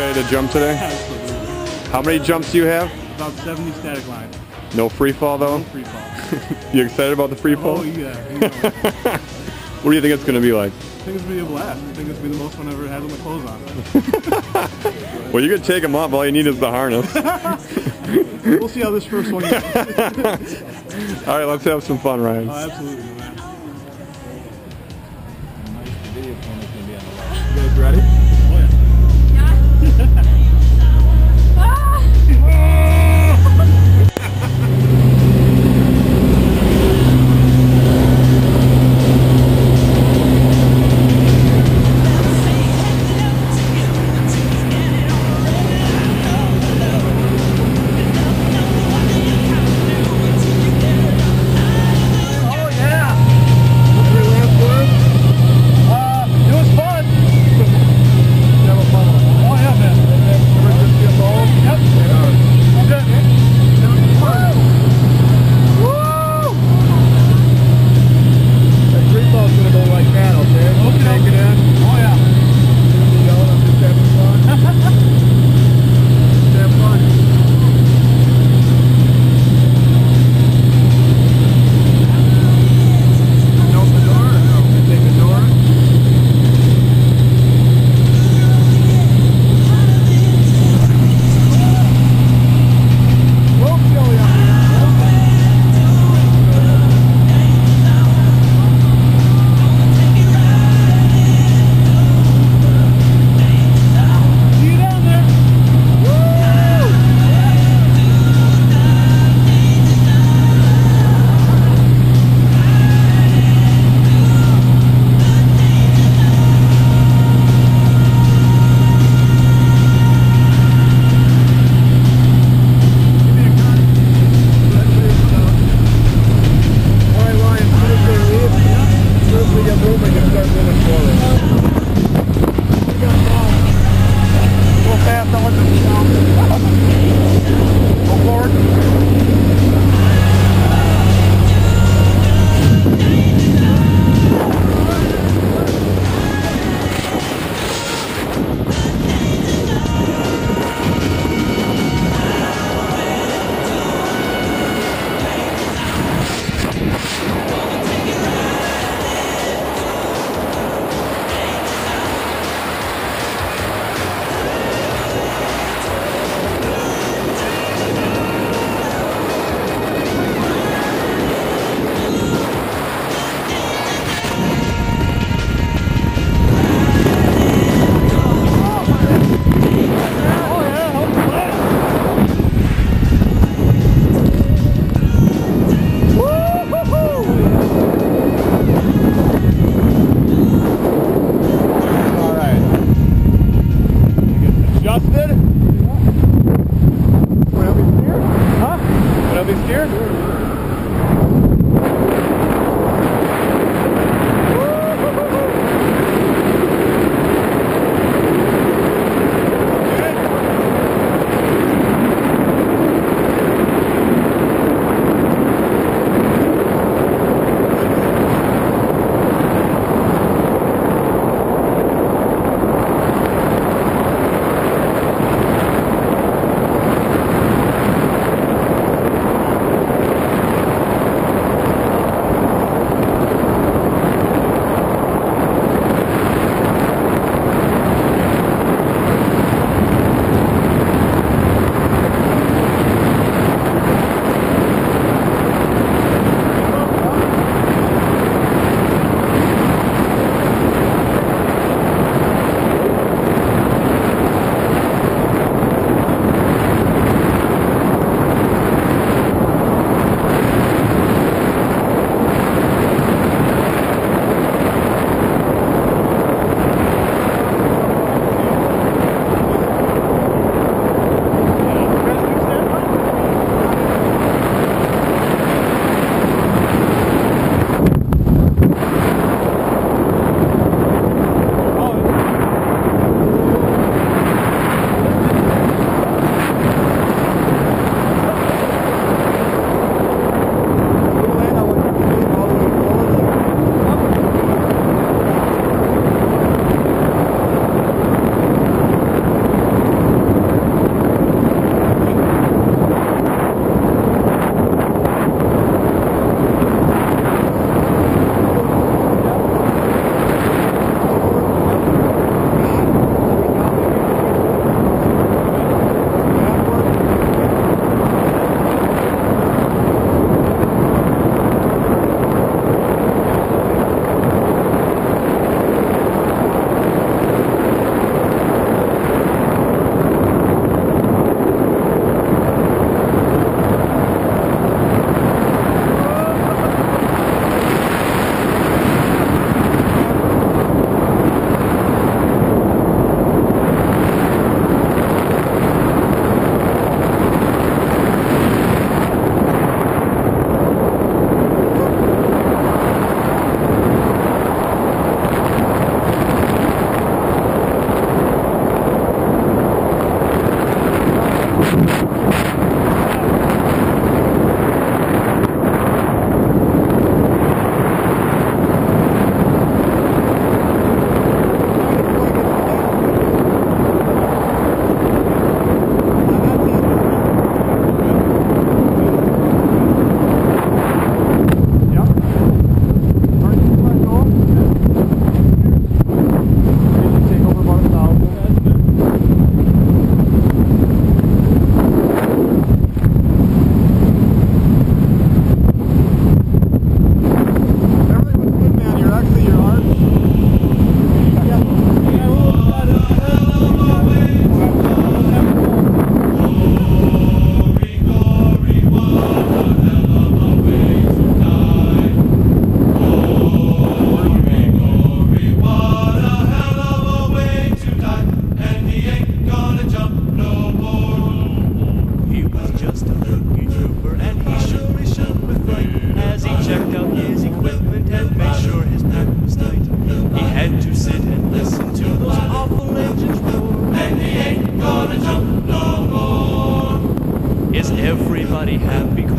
excited to jump today? Absolutely. How many jumps do you have? About 70 static lines. No free fall though? No Free fall. You excited about the free fall? Oh yeah. You know, I What do you think it's going to be like? think it's gonna be a blast. I think it's gonna be the most fun I've ever had with my clothes on. Well, you can take them off. All you need is the harness. We'll see how this first one goes. All right, let's have some fun, Ryan. Oh, absolutely, man. Video camera's gonna be on the left. You guys ready?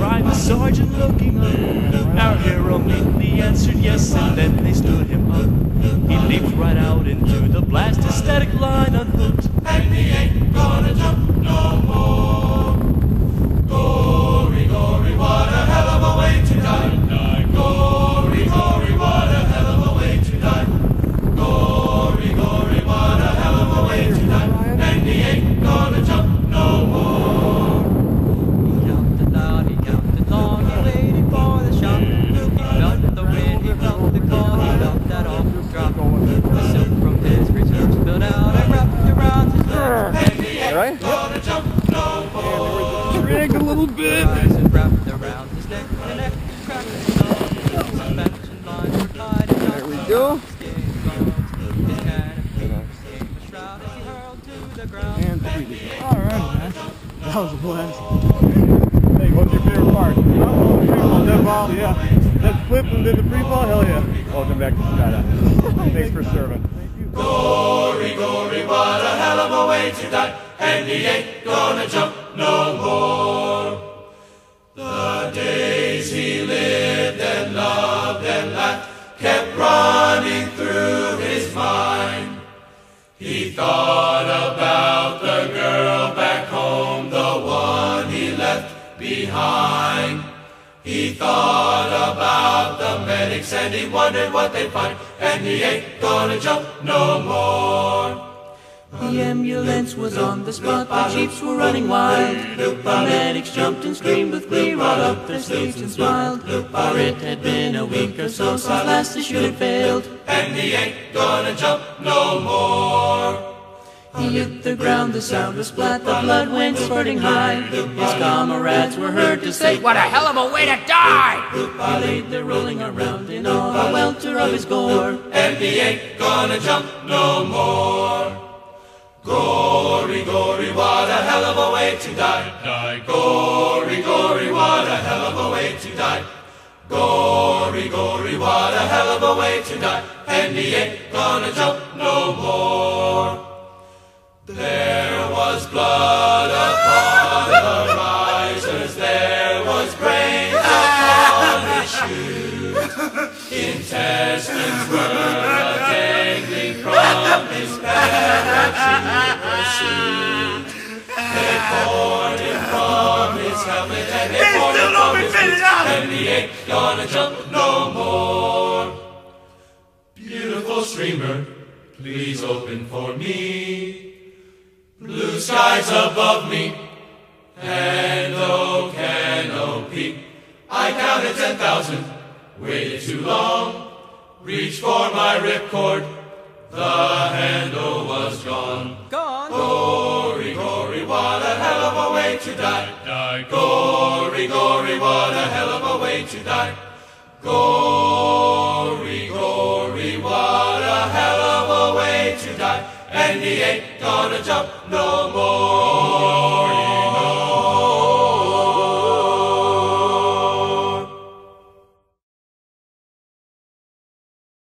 private sergeant looking up. Our hero meekly answered yes, and then they stood him up. He leaped right out into the blast, static line unhooked. And he ain't gonna jump no more. Shroud as he hurled to the ground. And three. All right, man. That was a blast. Hey, what's your favorite part? Oh, free fall, dead ball, yeah. That flip and did the free fall, hell yeah. Welcome back to Strata. Thanks for serving. Gory, gory, what a hell of a way to die. And he ain't gonna jump more. The days he lived and loved and laughed kept running through his mind. He thought about the girl back home, the one he left behind. He thought about the medics and he wondered what they'd find. And he ain't gonna jump no more. The ambulance was on the spot, the jeeps were running wild. The medics jumped and screamed with glee, rolled up their sleeves and smiled. For it had been a week or so since last the chute had failed. And he ain't gonna jump no more. He hit the ground, the sound was flat, the blood went spurting high. His comrades were heard to say, What a hell of a way to die! He laid there rolling around in all the welter of his gore. And he ain't gonna jump no more. Gory, gory, what a hell of a way to die. Gory, gory, what a hell of a way to die. Gory, gory, what a hell of a way to die. And he ain't gonna jump no more. There was blood upon the risers, there was brains upon his shoes. Intestines were gonna jump no more. Beautiful streamer, please open for me. Blue skies above me, and oh canopy. I counted ten thousand, waited too long, reached for my ripcord, the handle was gone. Gone! Gory, gory, what a hell of a way to die. die. Gory, gory, what a hell of a way to die. Gory, gory, what a hell of a way to die. And he ain't gonna jump no